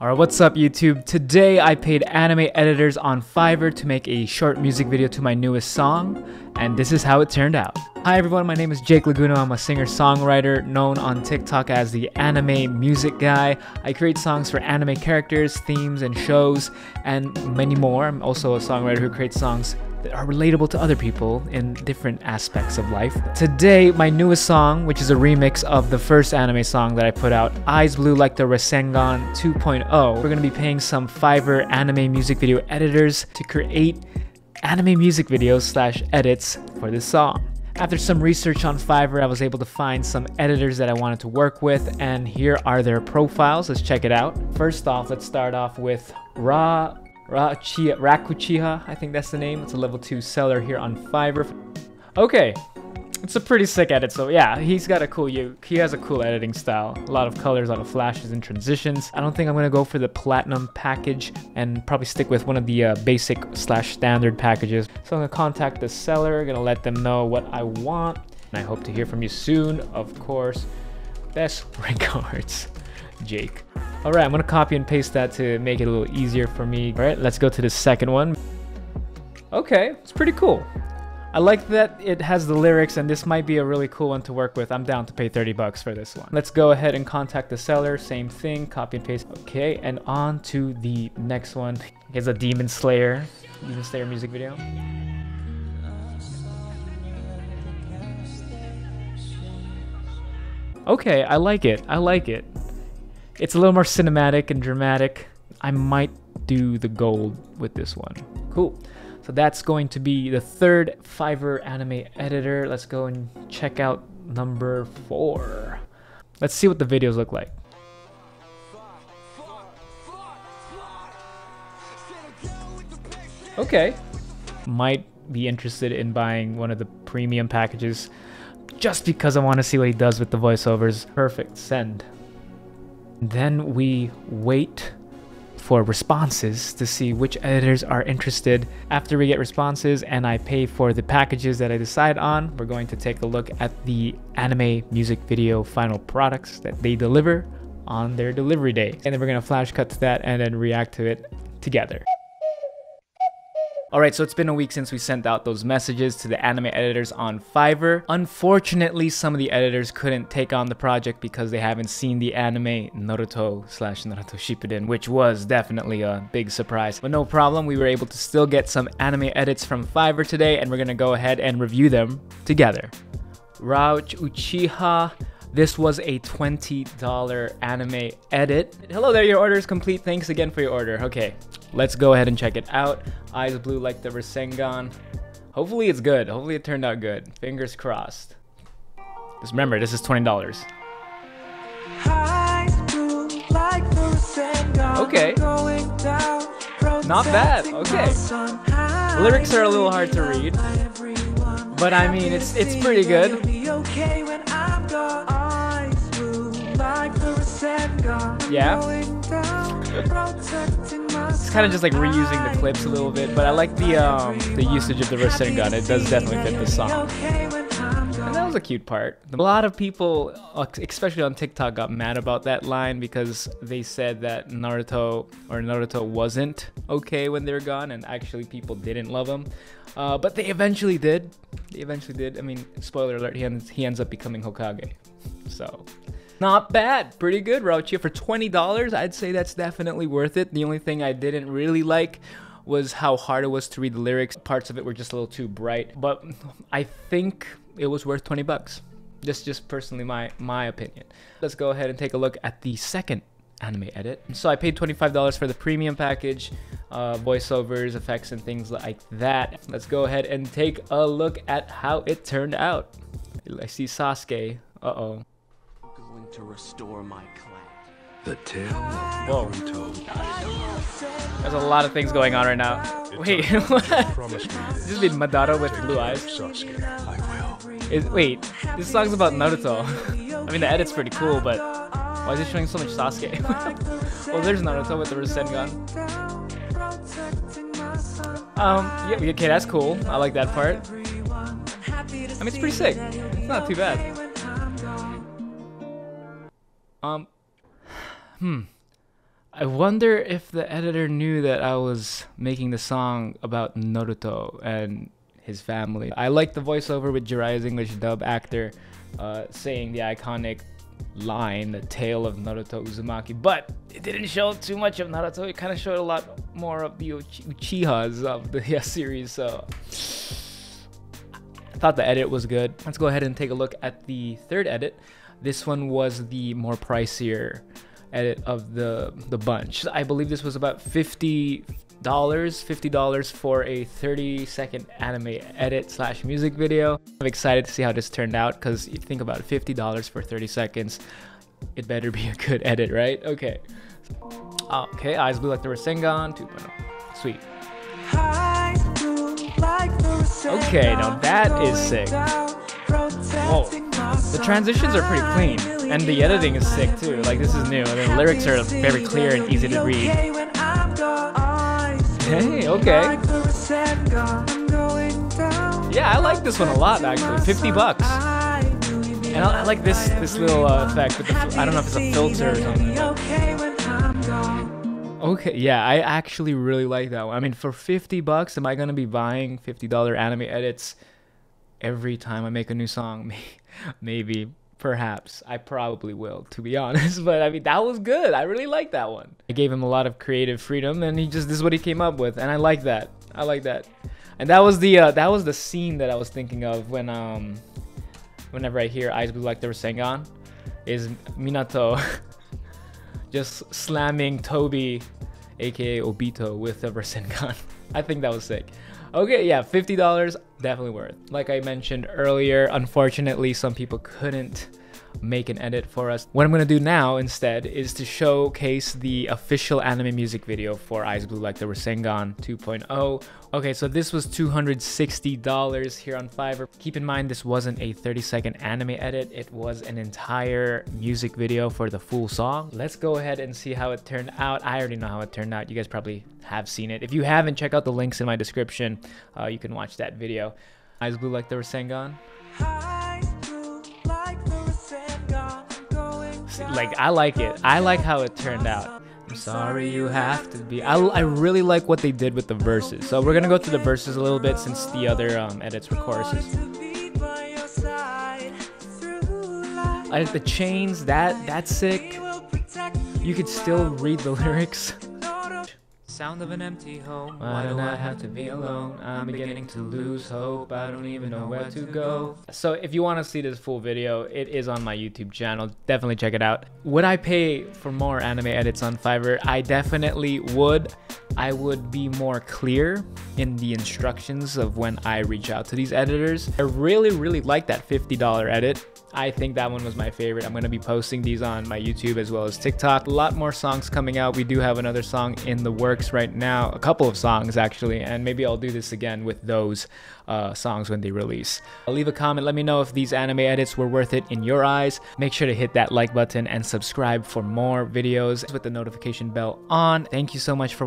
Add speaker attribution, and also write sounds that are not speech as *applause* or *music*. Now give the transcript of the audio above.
Speaker 1: Alright, what's up YouTube? Today I paid anime editors on Fiverr to make a short music video to my newest song, and this is how it turned out. Hi everyone, my name is Jake Llaguno. I'm a singer-songwriter known on TikTok as the Anime Music Guy. I create songs for anime characters, themes, and shows, and many more. I'm also a songwriter who creates songs that are relatable to other people in different aspects of life. Today, my newest song, which is a remix of the first anime song that I put out, Eyes Blue Like the Rasengan 2.0, we're gonna be paying some Fiverr anime music video editors to create anime music videos slash edits for this song. After some research on Fiverr, I was able to find some editors that I wanted to work with, and here are their profiles. Let's check it out. First off, let's start off with Ra Rakuchiha, Rakuchiha, I think that's the name. It's a level 2 seller here on Fiverr. Okay, it's a pretty sick edit, so yeah, he's got a cool, you he has a cool editing style. A lot of colors, a lot of flashes and transitions. I don't think I'm gonna go for the platinum package and probably stick with one of the uh, basic slash standard packages. So I'm gonna contact the seller, gonna let them know what I want, and I hope to hear from you soon, of course. Best *laughs* regards, Jake. All right, I'm gonna copy and paste that to make it a little easier for me. All right, let's go to the second one. Okay, it's pretty cool. I like that it has the lyrics and this might be a really cool one to work with. I'm down to pay 30 bucks for this one. Let's go ahead and contact the seller. Same thing, copy and paste. Okay, and on to the next one. Here's a Demon Slayer, Demon Slayer music video. Okay, I like it. I like it. It's a little more cinematic and dramatic. I might do the gold with this one. Cool. So that's going to be the third Fiverr anime editor. Let's go and check out number four. Let's see what the videos look like. Okay. Might be interested in buying one of the premium packages just because I want to see what he does with the voiceovers. Perfect. Send. Then we wait for responses to see which editors are interested. After we get responses and I pay for the packages that I decide on, we're going to take a look at the anime music video final products that they deliver on their delivery day. And then we're gonna flash cut to that and then react to it together. Alright, so it's been a week since we sent out those messages to the anime editors on Fiverr. Unfortunately, some of the editors couldn't take on the project because they haven't seen the anime Naruto slash Naruto Shippuden, which was definitely a big surprise. But no problem, we were able to still get some anime edits from Fiverr today, and we're gonna go ahead and review them together. Rauch Uchiha this was a $20 anime edit. Hello there, your order is complete. Thanks again for your order. Okay, let's go ahead and check it out. Eyes blue like the Rasengan. Hopefully it's good. Hopefully it turned out good. Fingers crossed. Just remember, this is $20. Okay. Not bad. Okay. The lyrics are a little hard to read. But I mean, it's it's pretty good. Yeah. It's kind of just like reusing the clips a little bit, but I like the um, the usage of the Rasengan. It does definitely fit the song. And that was a cute part. A lot of people, uh, especially on TikTok, got mad about that line because they said that Naruto or Naruto wasn't okay when they were gone, and actually people didn't love him. Uh, but they eventually did. They eventually did. I mean, spoiler alert, he ends, he ends up becoming Hokage. So not bad. Pretty good, Rauchi. For $20, I'd say that's definitely worth it. The only thing I didn't really like was how hard it was to read the lyrics. Parts of it were just a little too bright, but I think it was worth 20 bucks. Just just personally my my opinion. Let's go ahead and take a look at the second anime edit. So I paid $25 for the premium package, uh, voiceovers, effects, and things like that. Let's go ahead and take a look at how it turned out. I see Sasuke. Uh-oh to restore my clan. The tale Whoa. There's a lot of things going on right now. Wait, *laughs* what? this be Madara with blue eyes? Is, wait, this song's about Naruto. *laughs* I mean, the edit's pretty cool, but why is it showing so much Sasuke? *laughs* well, there's Naruto with the Rasengan. Um, yeah, okay, that's cool. I like that part. I mean, it's pretty sick. It's not too bad. Um, hmm. I wonder if the editor knew that I was making the song about Naruto and his family. I like the voiceover with Jiraiya's English dub actor uh, saying the iconic line, the tale of Naruto Uzumaki, but it didn't show too much of Naruto. It kind of showed a lot more of the Uchihas of the *laughs* yeah, series. So I thought the edit was good. Let's go ahead and take a look at the third edit. This one was the more pricier edit of the the bunch. I believe this was about 50 dollars 50 dollars for a 30 second anime edit slash music video. I'm excited to see how this turned out because you think about it 50 dollars for 30 seconds it better *laughs* be a good edit right? Okay. Okay eyes blue like the rasengan 2.0 sweet. Okay now that is sick. oh the transitions are pretty clean and the editing is sick too like this is new and the lyrics are very clear and easy to read Hey, okay. Yeah, I like this one a lot actually. 50 bucks. And I, I like this this little uh, effect with the, I don't know if it's a filter or something. Okay, yeah, I actually really like that one. I mean, for 50 bucks, am I going to be buying $50 anime edits every time I make a new song? *laughs* Maybe, Perhaps. I probably will, to be *laughs* honest. But I mean, that was good. I really like that one. I gave him a lot of creative freedom, and he just this is what he came up with, and I like that. I like that. And that was the uh, that was the scene that I was thinking of when um whenever I hear Eyes Blue Like the Rasengan, is Minato *laughs* just slamming Tobi, aka Obito, with the Rasengan. I think that was sick. Okay, yeah, $50, definitely worth. Like I mentioned earlier, unfortunately, some people couldn't make an edit for us. What I'm gonna do now instead is to showcase the official anime music video for Eyes Blue Like the Rasengan 2.0. Okay, so this was $260 here on Fiverr. Keep in mind this wasn't a 30 second anime edit, it was an entire music video for the full song. Let's go ahead and see how it turned out. I already know how it turned out. You guys probably have seen it. If you haven't, check out the links in my description. Uh, you can watch that video. Eyes Blue Like the Rasengan. Like I like it. I like how it turned out. I'm sorry you have to be. I, I really like what they did with the verses. So we're gonna go through the verses a little bit since the other um, edits were choruses. I like the chains. That that's sick. You could still read the *laughs* lyrics sound of an empty home. Why do I have to be alone? I'm beginning to lose hope. I don't even know where to go. So if you want to see this full video, it is on my YouTube channel. Definitely check it out. Would I pay for more anime edits on Fiverr? I definitely would. I would be more clear in the instructions of when I reach out to these editors. I really, really like that $50 edit. I think that one was my favorite. I'm going to be posting these on my YouTube as well as TikTok. A lot more songs coming out. We do have another song in the works right now, a couple of songs actually, and maybe I'll do this again with those uh, songs when they release. I'll leave a comment. Let me know if these anime edits were worth it in your eyes. Make sure to hit that like button and subscribe for more videos with the notification bell on. Thank you so much for